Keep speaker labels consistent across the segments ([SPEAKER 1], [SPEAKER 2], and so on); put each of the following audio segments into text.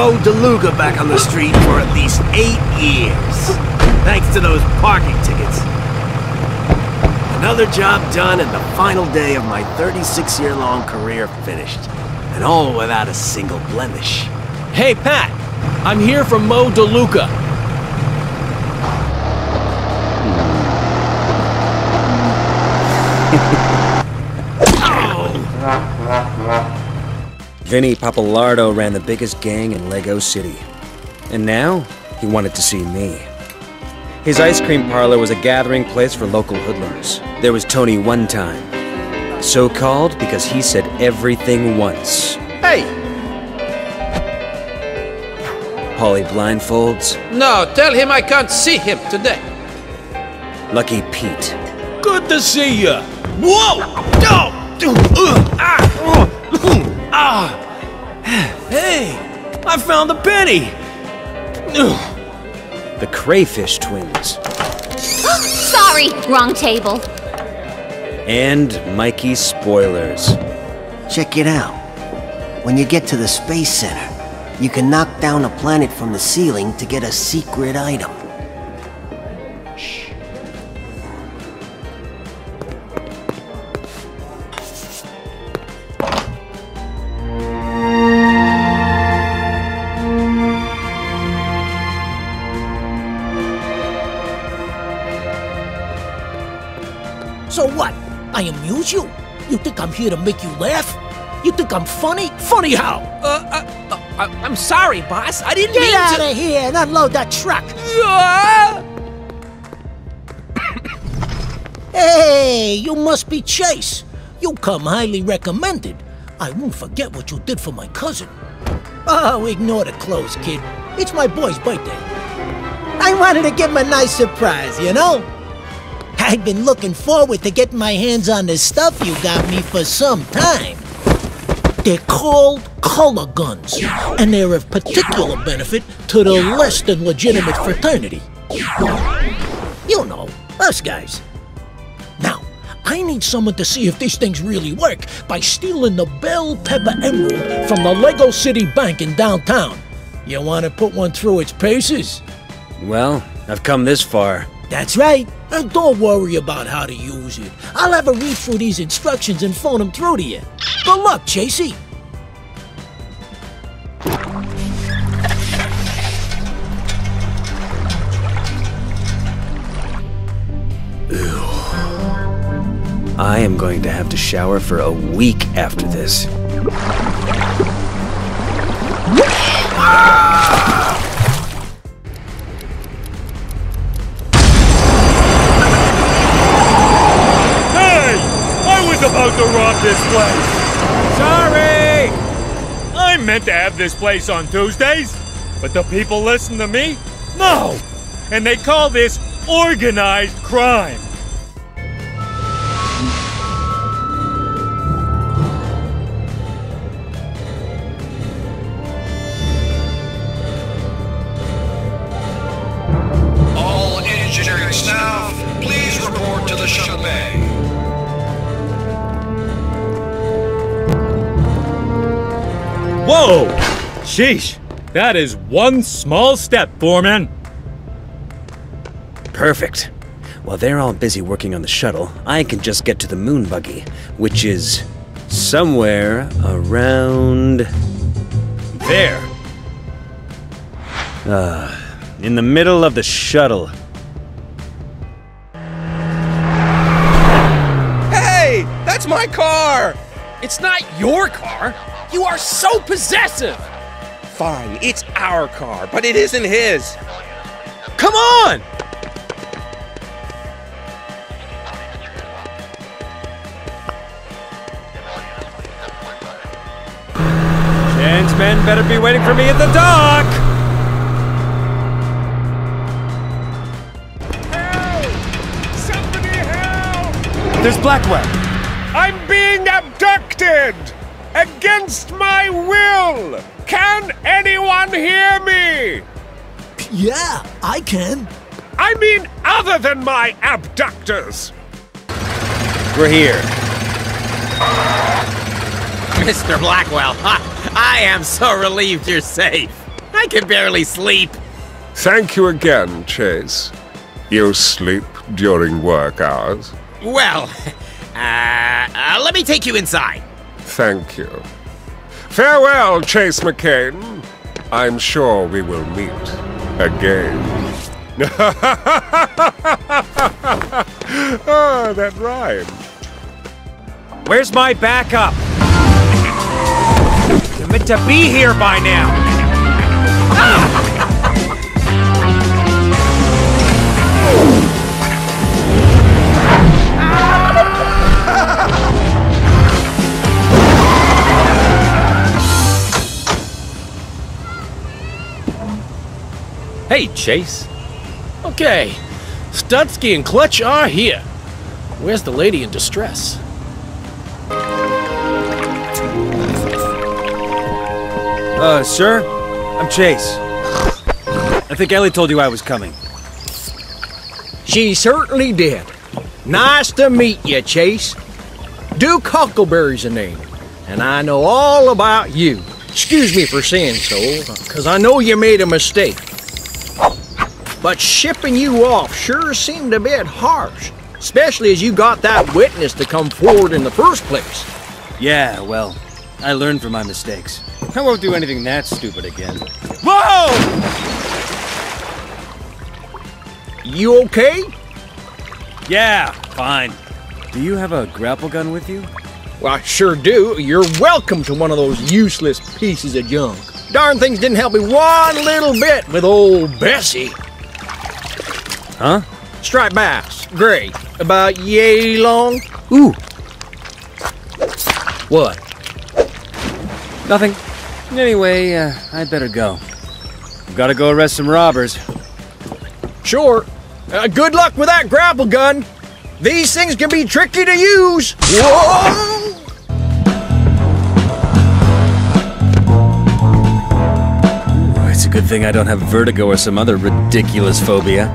[SPEAKER 1] Mo DeLuca back on the street for at least eight years. Thanks to those parking tickets. Another job done and the final day of my 36-year-long career finished. And all without a single blemish.
[SPEAKER 2] Hey, Pat! I'm here from Mo DeLuca.
[SPEAKER 3] Oh. Vinnie Pappalardo ran the biggest gang in Lego City. And now, he wanted to see me. His ice cream parlor was a gathering place for local hoodlums. There was Tony One Time. So called because he said everything once.
[SPEAKER 4] Hey!
[SPEAKER 3] Paulie Blindfolds,
[SPEAKER 4] No, tell him I can't see him today.
[SPEAKER 3] Lucky Pete,
[SPEAKER 2] Good to see ya!
[SPEAKER 1] Whoa! Oh! Ah! ah!
[SPEAKER 2] Hey! I found the penny!
[SPEAKER 3] the Crayfish Twins,
[SPEAKER 5] Sorry, wrong table.
[SPEAKER 3] and Mikey Spoilers.
[SPEAKER 6] Check it out. When you get to the Space Center, you can knock down a planet from the ceiling to get a secret item.
[SPEAKER 7] Amuse you? You think I'm here to make you laugh? You think I'm funny? Funny how?
[SPEAKER 4] Uh, uh, uh, I- I'm sorry, boss. I didn't
[SPEAKER 7] Get
[SPEAKER 4] mean
[SPEAKER 7] out
[SPEAKER 4] to.
[SPEAKER 7] of here and unload that truck. Hey, you must be Chase. You come highly recommended. I won't forget what you did for my cousin. Oh, ignore the clothes, kid. It's my boy's birthday. I wanted to give him a nice surprise, you know? I've been looking forward to getting my hands on the stuff you got me for some time. They're called color guns, and they're of particular benefit to the less than legitimate fraternity. You know, us guys. Now, I need someone to see if these things really work by stealing the Bell Pepper Emerald from the Lego City Bank in downtown. You want to put one through its paces?
[SPEAKER 3] Well, I've come this far.
[SPEAKER 7] That's right. And don't worry about how to use it. I'll have a read through these instructions and phone them through to you. Good luck, Chasey.
[SPEAKER 3] I am going to have to shower for a week after this.
[SPEAKER 8] Hey! About to rob this place! Sorry! I meant to have this place on Tuesdays, but the people listen to me? No! And they call this organized crime. Whoa! Sheesh! That is one small step, Foreman.
[SPEAKER 3] Perfect. While they're all busy working on the shuttle, I can just get to the moon buggy, which is somewhere around there. Uh, in the middle of the shuttle.
[SPEAKER 4] Hey, that's my car. It's not your car. You are so possessive. Fine, it's our car, but it isn't his. Come on!
[SPEAKER 8] Chance men better be waiting for me at the dock!
[SPEAKER 9] Somebody help!
[SPEAKER 8] There's Blackwell.
[SPEAKER 9] I'm being abducted! Against my will! Can anyone hear me?
[SPEAKER 7] Yeah, I can.
[SPEAKER 9] I mean, other than my abductors!
[SPEAKER 3] We're here.
[SPEAKER 4] Mr. Blackwell, I am so relieved you're safe.
[SPEAKER 10] I can barely sleep.
[SPEAKER 9] Thank you again, Chase. You sleep during work hours?
[SPEAKER 10] Well, uh, uh, let me take you inside.
[SPEAKER 9] Thank you. Farewell, Chase McCain. I'm sure we will meet again. oh, that rhymed.
[SPEAKER 3] Where's my backup? You're meant to be here by now.
[SPEAKER 11] Hey, Chase. Okay, Stutsky and Clutch are here. Where's the lady in distress?
[SPEAKER 3] Uh, sir? I'm Chase. I think Ellie told you I was coming.
[SPEAKER 2] She certainly did. Nice to meet you, Chase. Duke Huckleberry's a name, and I know all about you. Excuse me for saying so, because I know you made a mistake. But shipping you off sure seemed a bit harsh, especially as you got that witness to come forward in the first place.
[SPEAKER 3] Yeah, well, I learned from my mistakes. I won't do anything that stupid again.
[SPEAKER 2] Whoa! You okay?
[SPEAKER 3] Yeah, fine. Do you have a grapple gun with you?
[SPEAKER 2] Well, I sure do. You're welcome to one of those useless pieces of junk. Darn things didn't help me one little bit with old Bessie.
[SPEAKER 3] Huh?
[SPEAKER 2] Striped bass, gray, about yay long.
[SPEAKER 3] Ooh,
[SPEAKER 2] What?
[SPEAKER 3] nothing. Anyway, uh, I'd better go. I've gotta go arrest some robbers.
[SPEAKER 2] Sure. Uh, good luck with that grapple gun. These things can be tricky to use. Whoa!
[SPEAKER 3] It's a good thing I don't have vertigo or some other ridiculous phobia.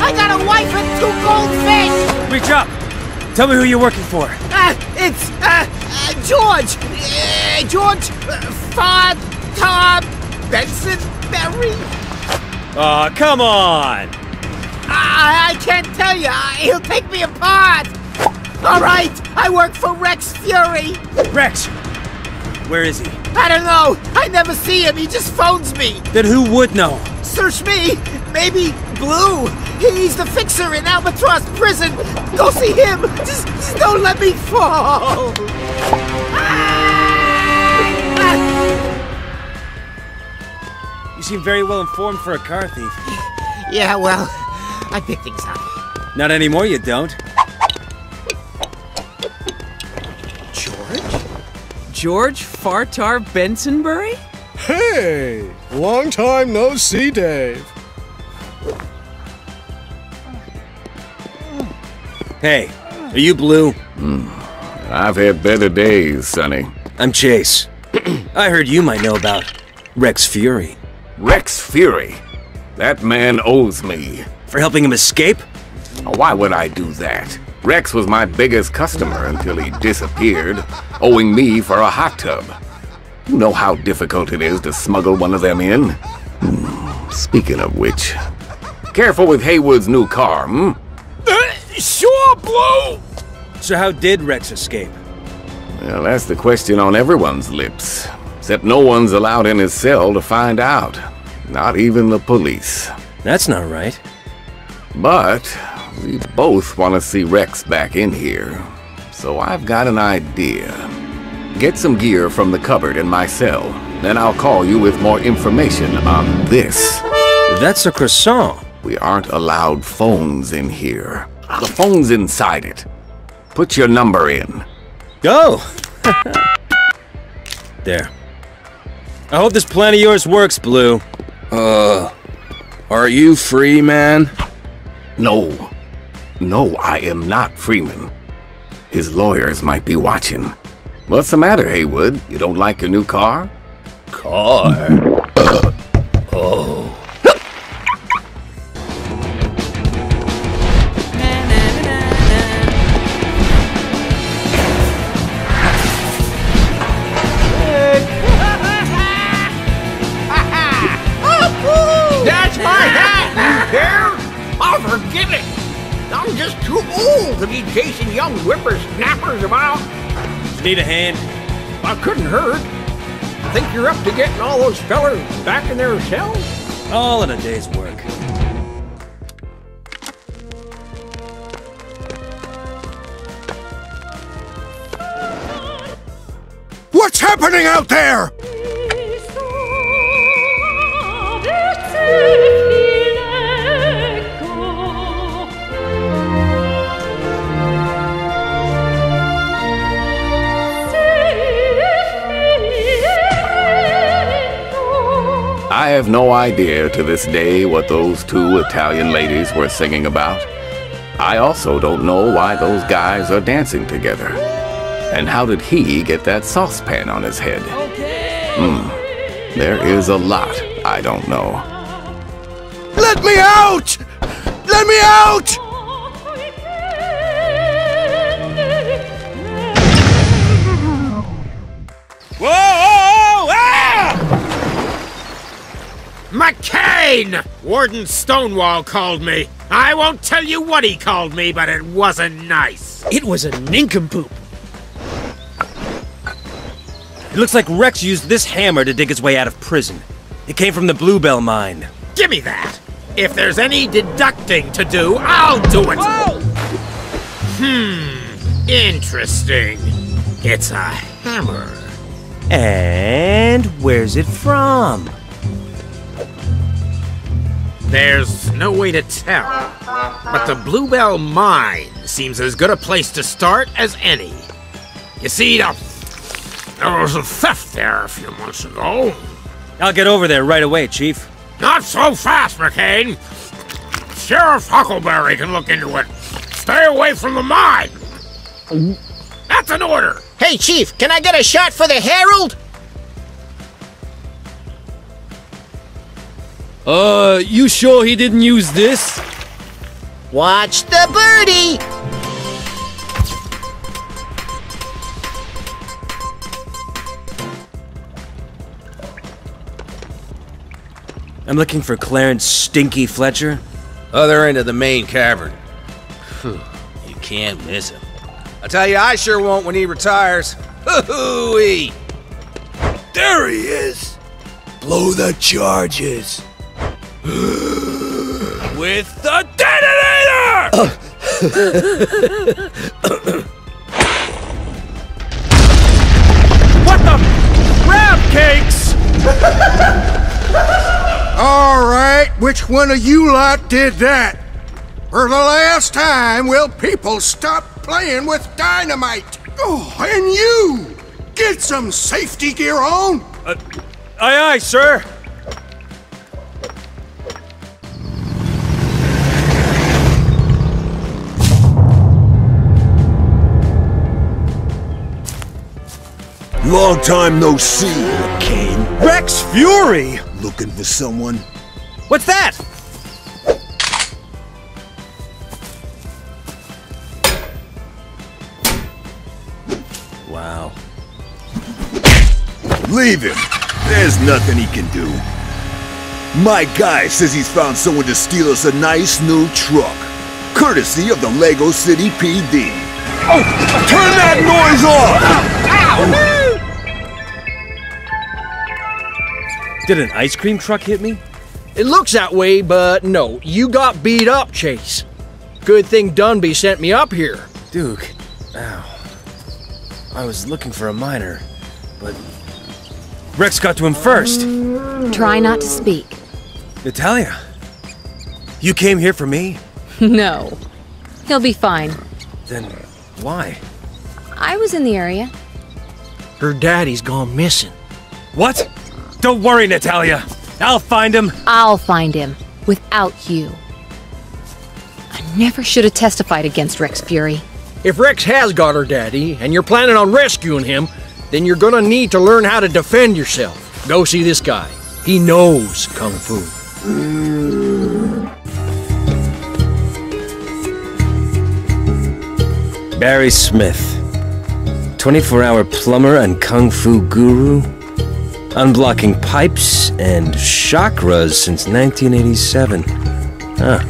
[SPEAKER 10] I got a wife and two goldfish!
[SPEAKER 3] Reach up! Tell me who you're working for.
[SPEAKER 10] Ah, it's, uh, uh George! Uh, George uh, Fod Tom Benson Berry?
[SPEAKER 3] Aw, come on!
[SPEAKER 10] I, I can't tell you. He'll take me apart! All right, I work for Rex Fury.
[SPEAKER 3] Rex! Where is he?
[SPEAKER 10] I don't know. I never see him. He just phones me.
[SPEAKER 3] Then who would know?
[SPEAKER 10] Search me. Maybe Blue. He's the fixer in Albatross prison. Go see him. Just, just don't let me fall.
[SPEAKER 3] You seem very well informed for a car thief.
[SPEAKER 10] Yeah, well, I pick things up.
[SPEAKER 3] Not anymore, you don't.
[SPEAKER 10] George?
[SPEAKER 4] George Fartar Bensonbury?
[SPEAKER 12] Hey! Long time no see, Dave.
[SPEAKER 3] Hey, are you Blue?
[SPEAKER 13] I've had better days, Sonny.
[SPEAKER 3] I'm Chase. I heard you might know about Rex Fury.
[SPEAKER 13] Rex Fury. That man owes me.
[SPEAKER 3] For helping him escape?
[SPEAKER 13] Why would I do that? Rex was my biggest customer until he disappeared, owing me for a hot tub. You know how difficult it is to smuggle one of them in? Hmm, Speaking of which, careful with Haywood's new car, hmm?
[SPEAKER 10] Sure, Blue!
[SPEAKER 3] So how did Rex escape?
[SPEAKER 13] Well, that's the question on everyone's lips. Except no one's allowed in his cell to find out. Not even the police.
[SPEAKER 3] That's not right.
[SPEAKER 13] But we both want to see Rex back in here. So I've got an idea. Get some gear from the cupboard in my cell. Then I'll call you with more information on this.
[SPEAKER 3] That's a croissant.
[SPEAKER 13] We aren't allowed phones in here. The phone's inside it. Put your number in.
[SPEAKER 3] Go! there. I hope this plan of yours works, Blue.
[SPEAKER 14] Uh, are you free, man?
[SPEAKER 13] No. No, I am not Freeman. His lawyers might be watching. What's the matter, Haywood? You don't like your new car?
[SPEAKER 14] Car?
[SPEAKER 10] Young whippersnappers about.
[SPEAKER 3] Need a hand?
[SPEAKER 10] I couldn't hurt. Think you're up to getting all those fellers back in their cells?
[SPEAKER 3] All in a day's work.
[SPEAKER 15] What's happening out there?
[SPEAKER 13] Have no idea to this day what those two Italian ladies were singing about. I also don't know why those guys are dancing together. And how did he get that saucepan on his head? Hmm. There is a lot I don't know.
[SPEAKER 15] Let me out! Let me out!
[SPEAKER 10] McCain! Warden Stonewall called me. I won't tell you what he called me, but it wasn't nice.
[SPEAKER 2] It was a nincompoop.
[SPEAKER 3] It looks like Rex used this hammer to dig his way out of prison. It came from the Bluebell mine.
[SPEAKER 10] Give me that. If there's any deducting to do, I'll do it. Whoa! Hmm. Interesting. It's a hammer.
[SPEAKER 3] And where's it from?
[SPEAKER 10] There's no way to tell. But the Bluebell Mine seems as good a place to start as any. You see, the, there was a theft there a few months ago.
[SPEAKER 3] I'll get over there right away, Chief.
[SPEAKER 10] Not so fast, McCain. Sheriff Huckleberry can look into it. Stay away from the mine. That's an order.
[SPEAKER 7] Hey, Chief, can I get a shot for the Herald?
[SPEAKER 2] Uh, you sure he didn't use this?
[SPEAKER 7] Watch the birdie!
[SPEAKER 3] I'm looking for Clarence Stinky Fletcher.
[SPEAKER 14] Other end of the main cavern. Phew, you can't miss him. I tell you, I sure won't when he retires. Hoo-hoo-wee!
[SPEAKER 15] There he is! Blow the charges!
[SPEAKER 14] With the detonator!
[SPEAKER 16] What the? Crab cakes!
[SPEAKER 15] All right, which one of you lot did that? For the last time, will people stop playing with dynamite? Oh, and you! Get some safety gear on!
[SPEAKER 3] Uh, aye, aye, sir.
[SPEAKER 15] Long time no see, McCain.
[SPEAKER 3] Rex Fury!
[SPEAKER 15] Looking for someone?
[SPEAKER 3] What's that? Wow.
[SPEAKER 17] Leave him. There's nothing he can do. My guy says he's found someone to steal us a nice new truck. Courtesy of the Lego City PD. Oh! Turn that noise off!
[SPEAKER 3] Oh, Did an ice cream truck hit me?
[SPEAKER 2] It looks that way, but no, you got beat up, Chase. Good thing Dunby sent me up here.
[SPEAKER 3] Duke, ow. I was looking for a miner, but Rex got to him first.
[SPEAKER 5] Try not to speak.
[SPEAKER 3] Natalia, you came here for me?
[SPEAKER 5] no. He'll be fine.
[SPEAKER 3] Then why?
[SPEAKER 5] I was in the area.
[SPEAKER 7] Her daddy's gone missing.
[SPEAKER 3] What? Don't worry, Natalia. I'll find him.
[SPEAKER 5] I'll find him. Without you. I never should have testified against Rex Fury.
[SPEAKER 2] If Rex has got her daddy, and you're planning on rescuing him, then you're gonna need to learn how to defend yourself. Go see this guy. He knows Kung Fu.
[SPEAKER 3] Barry Smith. 24 hour plumber and kung fu guru. Unblocking pipes and chakras since 1987. Huh.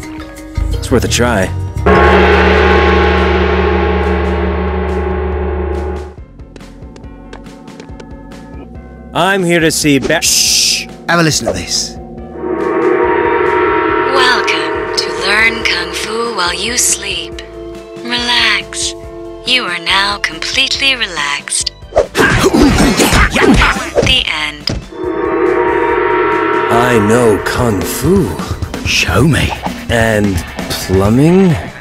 [SPEAKER 3] It's worth a try. I'm here to see Ba-
[SPEAKER 18] Shh! Have a listen to this.
[SPEAKER 19] Welcome to Learn Kung Fu While You Sleep. Relax. You are now completely relaxed. The end.
[SPEAKER 3] I know Kung Fu.
[SPEAKER 18] Show me.
[SPEAKER 3] And plumbing?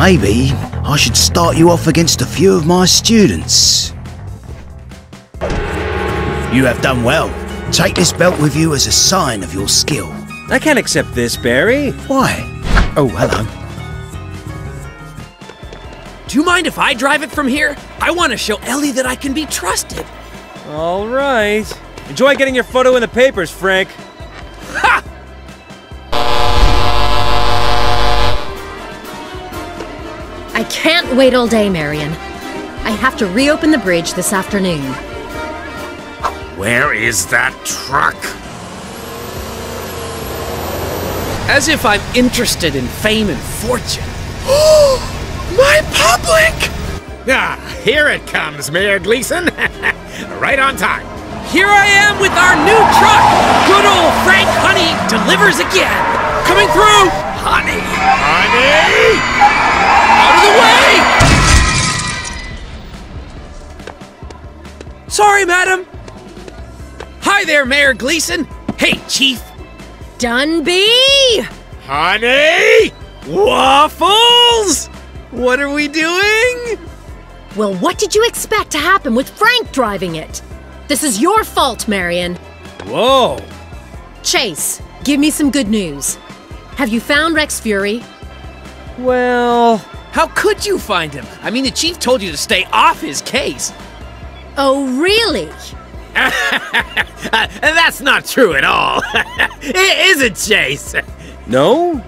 [SPEAKER 18] Maybe I should start you off against a few of my students. You have done well. Take this belt with you as a sign of your skill.
[SPEAKER 3] I can't accept this, Barry.
[SPEAKER 18] Why? Oh, hello.
[SPEAKER 4] Do you mind if I drive it from here? I want to show Ellie that I can be trusted.
[SPEAKER 3] All right. Enjoy getting your photo in the papers, Frank.
[SPEAKER 20] Can't wait all day, Marion. I have to reopen the bridge this afternoon.
[SPEAKER 10] Where is that truck?
[SPEAKER 4] As if I'm interested in fame and fortune. My public!
[SPEAKER 10] Ah, here it comes, Mayor Gleeson. right on time.
[SPEAKER 4] Here I am with our new truck! Good old Frank Honey delivers again! Coming through!
[SPEAKER 10] Honey! Honey!
[SPEAKER 4] Out of the way! Sorry, madam. Hi there, Mayor Gleeson. Hey, Chief.
[SPEAKER 20] Dunby!
[SPEAKER 10] Honey!
[SPEAKER 4] Waffles! What are we doing?
[SPEAKER 20] Well, what did you expect to happen with Frank driving it? This is your fault, Marion.
[SPEAKER 4] Whoa.
[SPEAKER 20] Chase, give me some good news. Have you found Rex Fury?
[SPEAKER 4] Well, how could you find him? I mean, the chief told you to stay off his case.
[SPEAKER 20] Oh, really?
[SPEAKER 10] uh, that's not true at all. Is it, Chase?
[SPEAKER 3] No?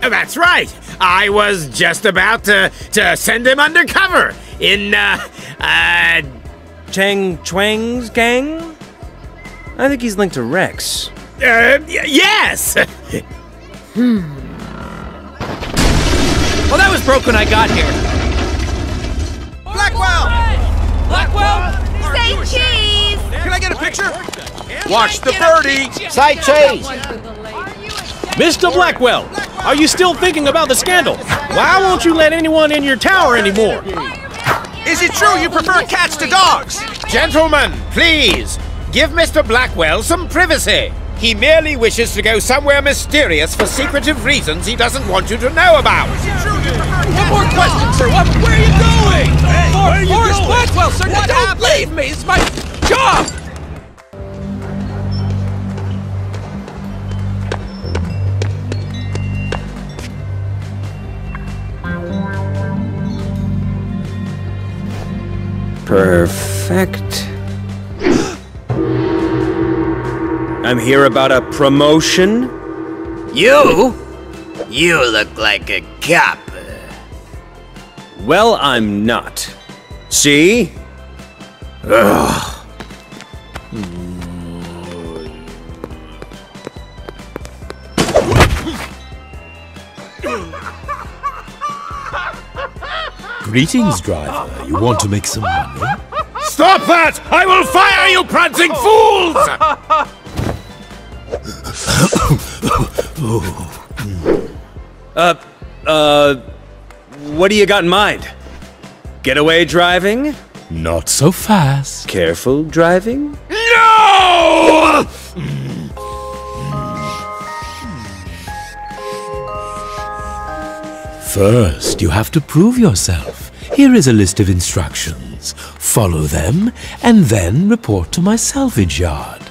[SPEAKER 10] That's right. I was just about to, to send him undercover in, uh, uh...
[SPEAKER 3] Chan Chuang's gang? I think he's linked to Rex.
[SPEAKER 10] Uh, y- yes!
[SPEAKER 20] hmm.
[SPEAKER 4] Well, that was broke when I got here.
[SPEAKER 14] Blackwell!
[SPEAKER 4] Blackwell!
[SPEAKER 21] Say cheese!
[SPEAKER 14] Can I get a picture? Watch the birdie!
[SPEAKER 7] Say cheese! Mr. Blackwell, are you still thinking about the scandal? Why won't you let anyone in your tower anymore?
[SPEAKER 14] Is it true you prefer cats to dogs?
[SPEAKER 10] Gentlemen, please, give Mr. Blackwell some privacy. He merely wishes to go somewhere mysterious for secretive reasons he doesn't want you to know about.
[SPEAKER 14] Is it true you prefer
[SPEAKER 4] One more question, sir. What, where are you going? Hey, For, where are you Forrest going? Blackwell, sir. What don't happened? leave me. It's my job.
[SPEAKER 3] Perfect. Here about a promotion.
[SPEAKER 22] You? You look like a cop.
[SPEAKER 3] Well, I'm not. See? Ugh.
[SPEAKER 1] Greetings, driver. You want to make some money?
[SPEAKER 10] Stop that! I will fire you, prancing fools!
[SPEAKER 3] uh, uh, what do you got in mind? Getaway driving?
[SPEAKER 1] Not so fast.
[SPEAKER 3] Careful driving?
[SPEAKER 10] No!
[SPEAKER 1] First, you have to prove yourself. Here is a list of instructions. Follow them, and then report to my salvage yard.